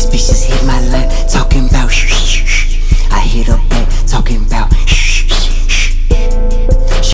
These bitches hit my line